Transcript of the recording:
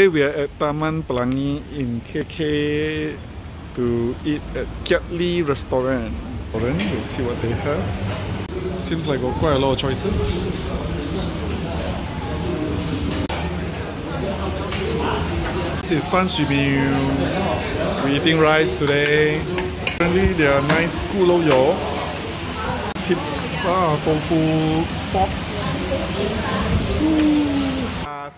Today we are at Taman Pelangi in KK to eat at Kiat Lee restaurant. We'll see what they have. Seems like got quite a lot of choices. This is Fan Shui We're eating rice today. Apparently they are nice kulo yo. Tip ah, tofu pork. Ah,